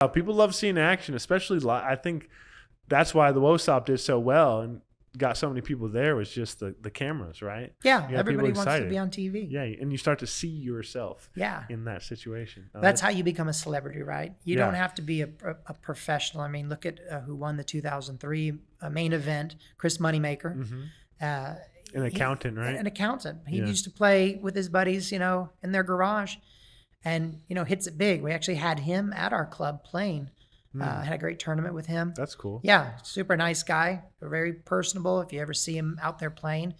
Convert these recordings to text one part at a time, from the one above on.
Uh, people love seeing action, especially li- I think that's why the WSOP did so well and got so many people there was just the, the cameras, right? Yeah, everybody wants to be on TV. Yeah, and you start to see yourself Yeah. in that situation. Uh, That's how you become a celebrity, right? You Yeah. don't have to be a, a, a professional. I mean, look at uh, who won the 2003 uh, main event, Chris Moneymaker. Mhm. Uh, an accountant, right? An accountant. He Yeah. used to play with his buddies, you know, in their garage, and you know hits it big. We actually had him at our club playing. Hmm. Uh, had a great tournament with him. That's cool. Yeah, super nice guy. Very personable. If you ever see him out there playing,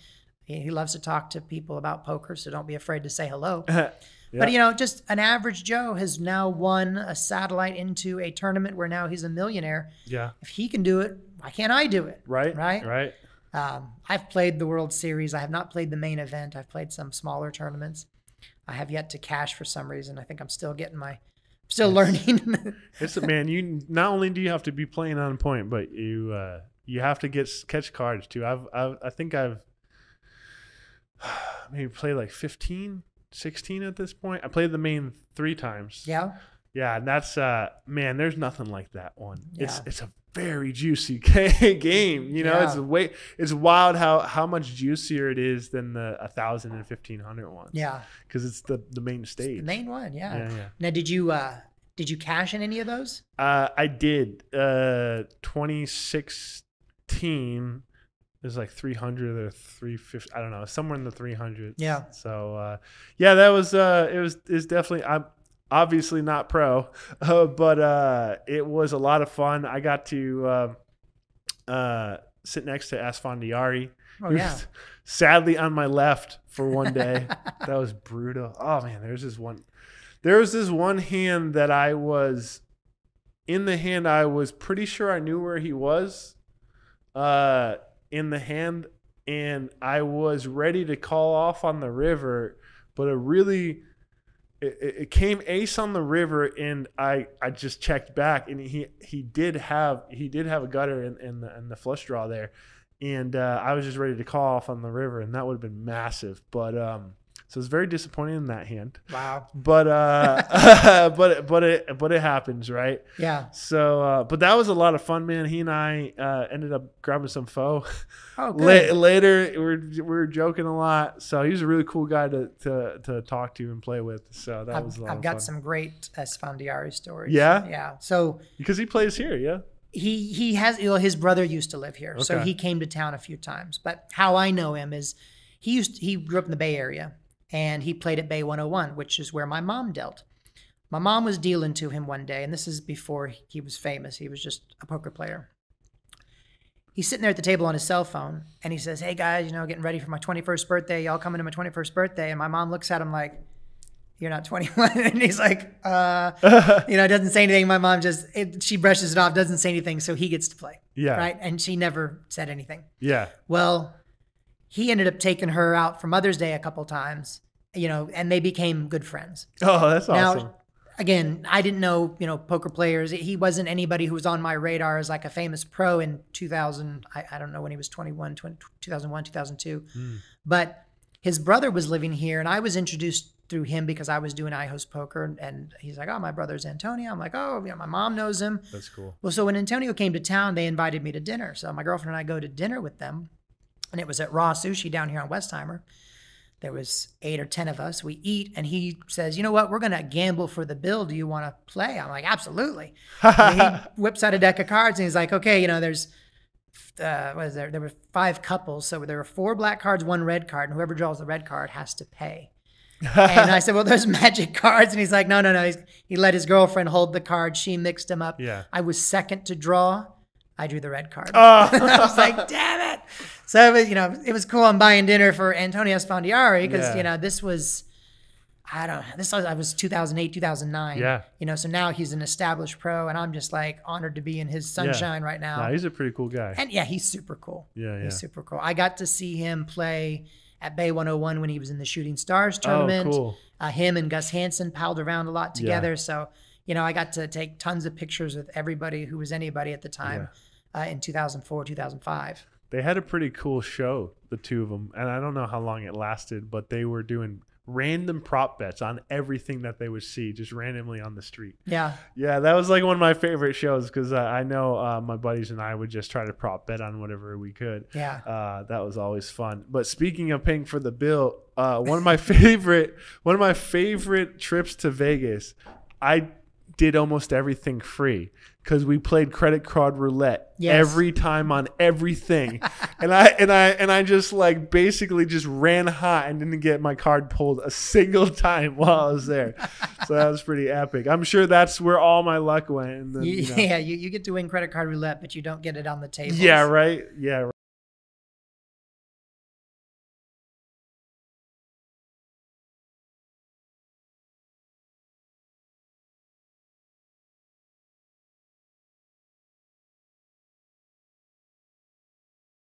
he, he loves to talk to people about poker. So don't be afraid to say hello. Yeah. But you know, just an average Joe has now won a satellite into a tournament where now he's a millionaire. yeah. If he can do it, why can't I do it? Right. Right. Right. Um, I've played the World Series. I have not played the main event. I've played some smaller tournaments. I have yet to cash for some reason. I think I'm still getting my, still learning. It's a man. You not only do you have to be playing on point, but you uh, you have to get catch cards too. I've, I've I think I've maybe played like 15, 16 at this point. I played the main three times. yeah. Yeah, and that's uh man, there's nothing like that one. It's Yeah. it's it's a very juicy game. You know, it's way it's wild how how much juicier it is than the a thousand and fifteen hundred ones. Yeah. because it's the the main stage. The main one. Yeah. Yeah, yeah. Now, did you, uh, did you cash in any of those? Uh, I did. Uh, 2016 is like 300 or 350. I don't know, somewhere in the 300 Yeah. So uh, yeah, that was uh, it was is definitely. I'm obviously not pro, uh, but uh, it was a lot of fun. I got to uh, uh, sit next to Esfandiari. Oh, yeah. sadly on my left for one day. that was brutal. Oh man, there's this one. There was this one hand that I was in the hand. I was pretty sure I knew where he was. Uh, in the hand, and I was ready to call off on the river, but a really it, it came ace on the river and I, I just checked back and he he did have he did have a gutter in, in the in the flush draw there. And uh, I was just ready to call off on the river and that would have been massive. But um so it's very disappointing in that hand Wow. but uh but but it but it happens right Yeah. so uh but that was a lot of fun man he and I uh ended up grabbing some pho Oh, La- good. later we were, we were joking a lot so he was a really cool guy to to, to talk to and play with so that was a I've, lot I've got fun. some great Esfandiari stories. Yeah? Yeah. So because he plays here yeah he he has you know, his brother used to live here, so he came to town a few times. But how I know him is he used he grew up in the Bay Area and he played at Bay 101, which is where my mom dealt. My mom was dealing to him one day, and this is before he was famous. He was just a poker player. He's sitting there at the table on his cell phone, and he says, "Hey guys, you know, getting ready for my 21st birthday. Y'all coming to my 21st birthday?" And my mom looks at him like, "You're not 21," and he's like, "Uh." you know, doesn't say anything. My mom just it, she brushes it off, doesn't say anything, so he gets to play, yeah right? And she never said anything. yeah Well, he ended up taking her out for Mother's Day a couple times, you know, and they became good friends. oh that's Now, awesome again, I didn't know, you know, poker players. He wasn't anybody who was on my radar as like a famous pro in 2000. I, I don't know when he was 21, 20, 2001, 2002. Hmm. But his brother was living here, and I was introduced through him because I was doing iHost Poker. And, and he's like, oh, my brother's Antonio. I'm like, oh, you know, my mom knows him. that's cool Well, so when Antonio came to town, they invited me to dinner. So my girlfriend and I go to dinner with them, and it was at Raw Sushi down here on Westheimer. There was eight or ten of us. We eat, and he says, "You know what? We're gonna gamble for the bill. Do you want to play?" I'm like, "Absolutely." And he whips out a deck of cards, and he's like, "Okay, you know, there's." Uh, what is there? There were five couples, so there were four black cards, one red card, and whoever draws the red card has to pay. and I said, "Well, there's magic cards," and he's like, "No, no, no." He's, he let his girlfriend hold the card. She mixed them up. Yeah. I was second to draw. I drew the red card. oh I was like, "Damn it!" So it was, you know, it was cool. I'm buying dinner for Antonio Esfandiari because Yeah. you know this was, I don't know, this was I was 2008, 2009. Yeah. You know, so now he's an established pro, and I'm just like honored to be in his sunshine right now. nah, he's a pretty cool guy And yeah, he's super cool. yeah yeah He's super cool. I got to see him play at Bay 101 when he was in the Shooting Stars tournament. oh cool Uh, him and Gus Hansen palled around a lot together. Yeah. So, you know, I got to take tons of pictures with everybody who was anybody at the time uh, in 2004, 2005. They had a pretty cool show the two of them and I don't know how long it lasted but they were doing random prop bets on everything that they would see just randomly on the street. Yeah. Yeah, that was like one of my favorite shows because uh, I know uh, my buddies and I would just try to prop bet on whatever we could. Yeah. Uh, that was always fun. But speaking of paying for the bill, uh, one of my favorite one of my favorite trips to Vegas, I did almost everything free because we played credit card roulette Yes. every time on everything, and I and I and I just like basically just ran hot and didn't get my card pulled a single time while I was there. so that was pretty epic. I'm sure that's where all my luck went. And then, You- you know- yeah. You, you get to win credit card roulette, but you don't get it on the table. yeah, right. Yeah,